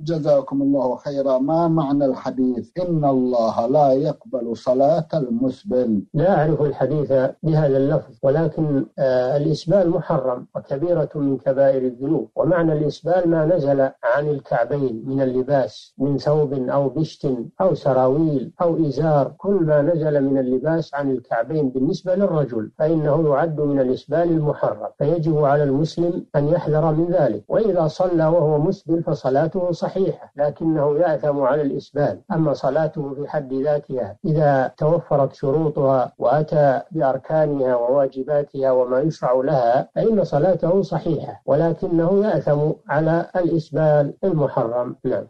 جزاكم الله خيرا. ما معنى الحديث؟ إن الله لا يقبل صلاة المسبل لا أعرف الحديث بهذا اللفظ ولكن آه الإسبال محرم وكبيرة من كبائر الذنوب. ومعنى الإسبال ما نزل عن الكعبين من اللباس من ثوب أو بشت أو سراويل أو إزار. كل ما نزل من اللباس عن الكعبين بالنسبة للرجل فإنه يعد من الإسبال المحرم. فيجب على المسلم أن يحذر من ذلك. وإذا صلى وهو مسبل فصلاته صحيحة. لكنه يأثم على الإسبال. أما صلاته في حد ذاتها إذا توفرت شروطها وأتى بأركانها وواجباتها وما يشرع لها فإن صلاته صحيحة ولكنه يأثم على الإسبال المحرم. نعم.